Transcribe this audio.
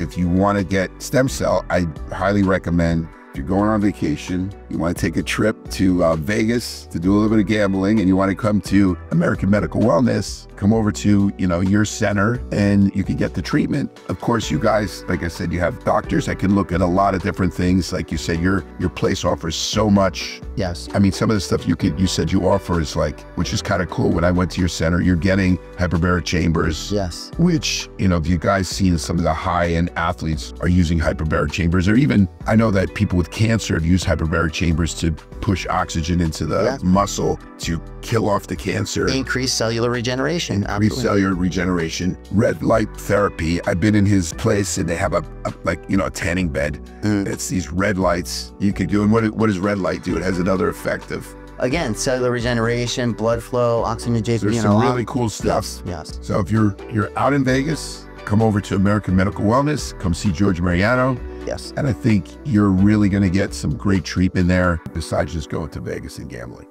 if you want to get stem cell, I highly recommend you're going on vacation, you want to take a trip to uh, Vegas to do a little bit of gambling, and you want to come to American Medical Wellness, come over to you know your center, and you can get the treatment. Of course, you guys, like I said, you have doctors that can look at a lot of different things. Like you said, your your place offers so much. Yes. I mean, some of the stuff you could you said you offer is like, which is kind of cool. When I went to your center, you're getting hyperbaric chambers. Yes. Which, you know, if you guys seen some of the high end athletes are using hyperbaric chambers, or even I know that people with cancer use hyperbaric chambers to push oxygen into the Yeah. muscle to kill off the cancer. Increase cellular regeneration. Increase absolutely. cellular regeneration, red light therapy. I've been in his place and they have a, a like you know a tanning bed. Mm. It's these red lights you could do. And what what does red light do? It has another effect of Again, cellular regeneration, blood flow, oxygenation. there's you some really cool stuff. Yes. Yes. So if you're you're out in Vegas, come over to American Medical Wellness. Come see George Mariano. Yes. And I think you're really going to get some great treatment there besides just going to Vegas and gambling.